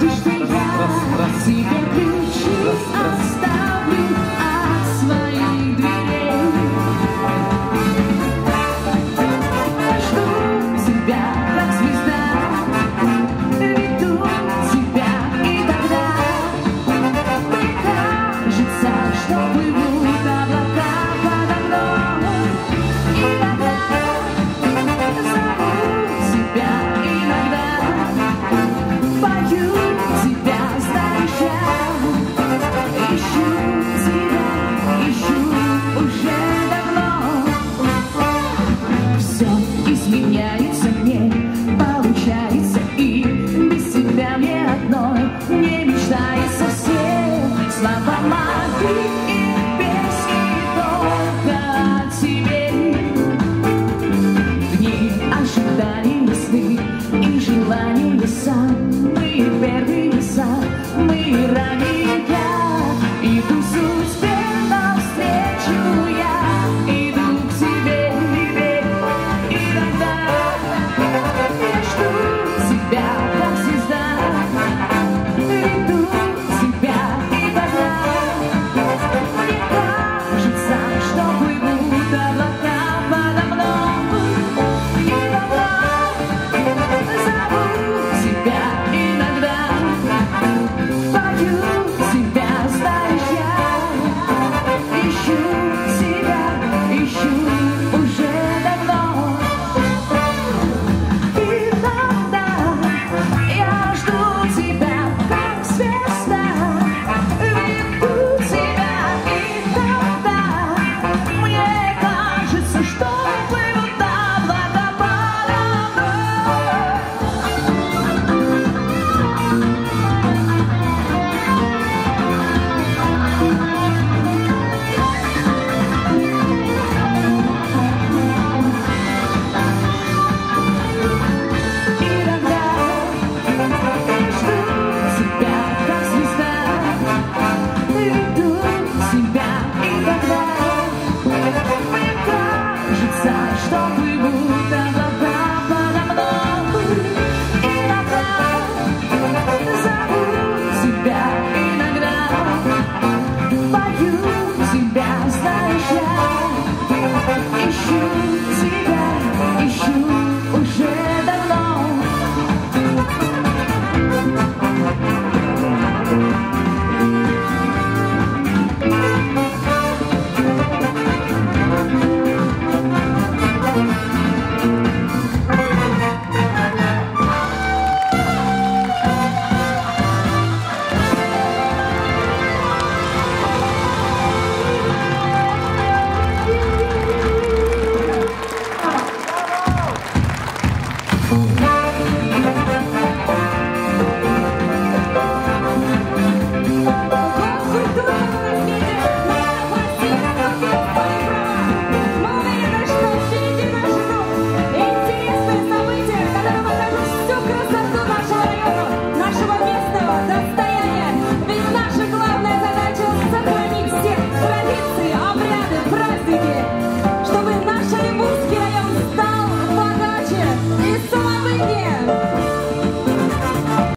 Подожди.